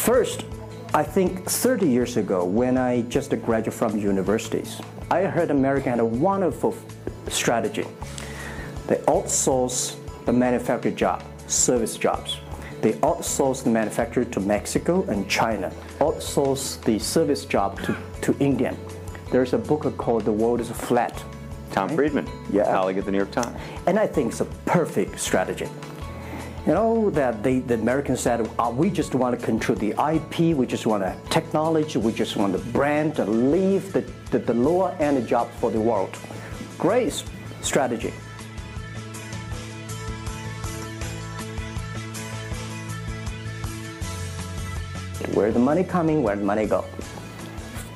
First, I think 30 years ago, when I just graduated from universities, I heard America had a wonderful strategy. They outsource the manufacturing job, service jobs. They outsource the manufacturer to Mexico and China, outsource the service job to, to India. There's a book called The World is Flat. Tom Friedman, Yeah. colleague at the New York Times. And I think it's a perfect strategy. You know, that they, the Americans said, oh, we just want to control the IP, we just want to technology, we just want the brand to leave the, the, the lower end jobs for the world. Great strategy. Where the money coming, where the money go.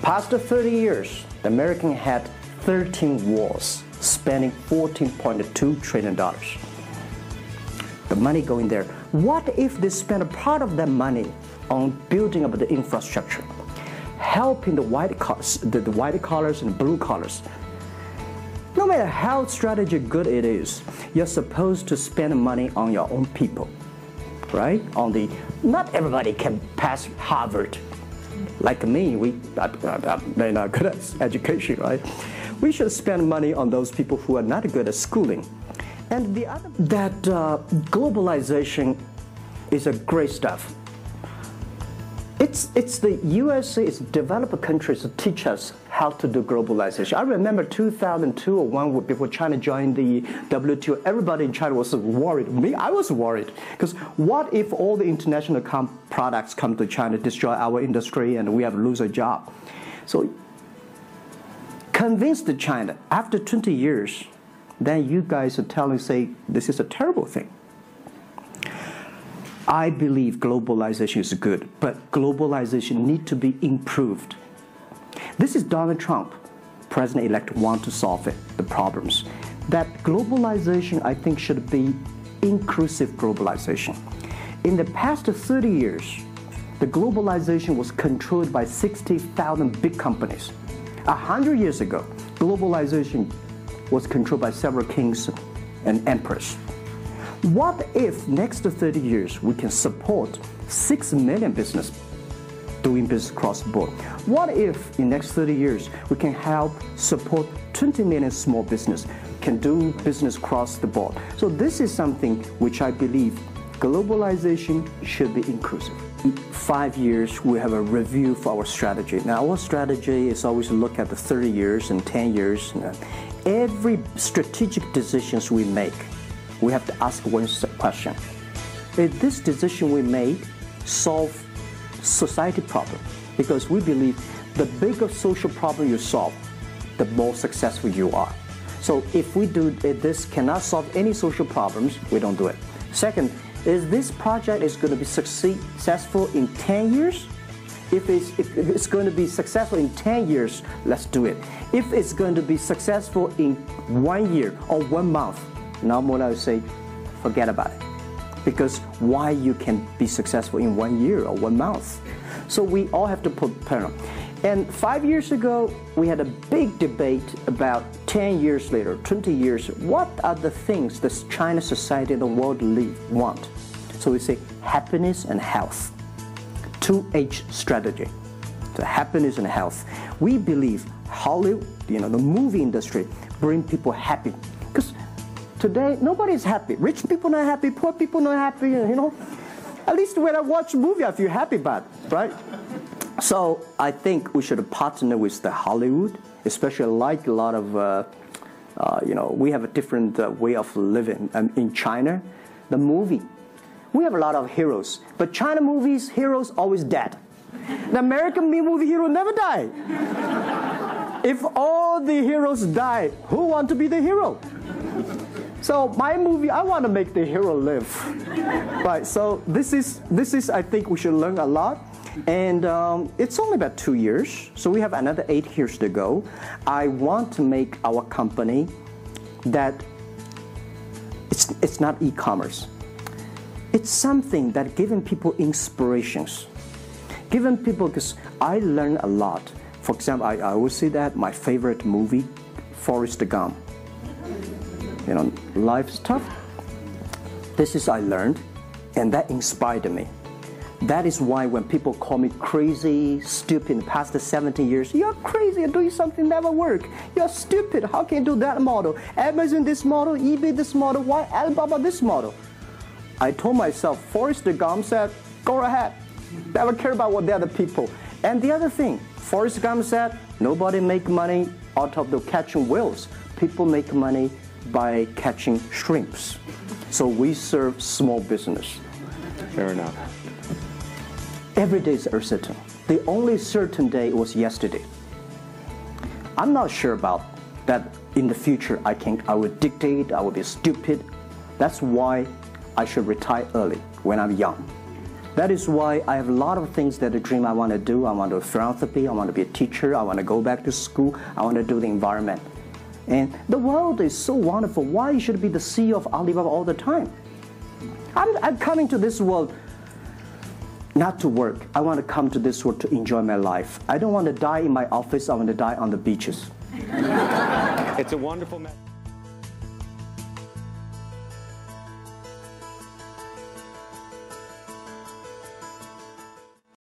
Past 30 years, the American had 13 wars, spending 14.2 trillion dollars. The money going there. What if they spend a part of that money on building up the infrastructure, helping the white the, the white collars and blue collars? No matter how strategy good it is, you're supposed to spend money on your own people, right? On the not everybody can pass Harvard. Like me, we I, not good at education, right? We should spend money on those people who are not good at schooling. And the other that uh, globalization is a great stuff. It's, it's the USA, it's developed countries to teach us how to do globalization. I remember 2002 or one before China joined the WTO, everybody in China was worried. Me, I was worried. Because what if all the international com- products come to China, destroy our industry, and we have lose a job? So convinced China, after 20 years, then you guys are telling, say, this is a terrible thing. I believe globalization is good, but globalization need to be improved. This is Donald Trump, president-elect, want to solve it, the problems. That globalization, I think, should be inclusive globalization. In the past 30 years, the globalization was controlled by 60,000 big companies. A hundred years ago, globalization was controlled by several kings and emperors. What if next 30 years we can support 6 million business doing business across the board? What if in next 30 years we can help support 20 million small business can do business across the board? So this is something which I believe globalization should be inclusive. Five years, we have a review for our strategy. Now, our strategy is always to look at the 30 years and 10 years. Uh, Every strategic decisions we make, we have to ask one question. If this decision we made solve society problem? Because we believe the bigger social problem you solve, the more successful you are. So if we do if this cannot solve any social problems, we don't do it. Second, is this project is going to be succeed, successful in 10 years? If it's, if it's going to be successful in 10 years, let's do it. If it's going to be successful in one year or one month, now I would say, forget about it. Because why you can be successful in one year or one month? So we all have to prepare. And five years ago, we had a big debate about 10 years later, 20 years, what are the things that China society and the world want? So we say happiness and health. 2H strategy. So happiness and health. We believe Hollywood, you know, the movie industry, bring people happy. Because today, nobody's happy. Rich people not happy, poor people not happy, you know. At least when I watch a movie, I feel happy about right? So I think we should partner with the Hollywood, especially like a lot of, uh, uh, you know, we have a different uh, way of living um, in China. The movie, we have a lot of heroes, but China movies, heroes always dead. The American movie hero never die. if all the heroes die, who want to be the hero? So my movie, I want to make the hero live, right? So this is this is I think we should learn a lot, and um, it's only about two years, so we have another eight years to go. I want to make our company that it's it's not e-commerce. It's something that giving people inspirations, giving people because I learn a lot. For example, I, I say that my favorite movie, Forrest Gump you know, life's tough. This is I learned, and that inspired me. That is why when people call me crazy, stupid in the past 17 years, you're crazy, you're doing something never work. You're stupid. How can you do that model? Amazon this model, eBay this model, why Alibaba this model? I told myself, Forrest Gump said, go ahead. Never care about what the other people. And the other thing, Forrest Gump said, nobody make money out of the catching whales. People make money by catching shrimps. So we serve small business. Fair enough. Every day is uncertain. The only certain day was yesterday. I'm not sure about that in the future I can I will dictate, I will be stupid. That's why I should retire early when I'm young. That is why I have a lot of things that I dream I want to do. I want to do philanthropy, I want to be a teacher, I want to go back to school, I want to do the environment. And the world is so wonderful. Why should be the CEO of Alibaba all the time? I'm, I'm coming to this world not to work. I want to come to this world to enjoy my life. I don't want to die in my office. I want to die on the beaches. It's a wonderful message.